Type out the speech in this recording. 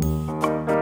Música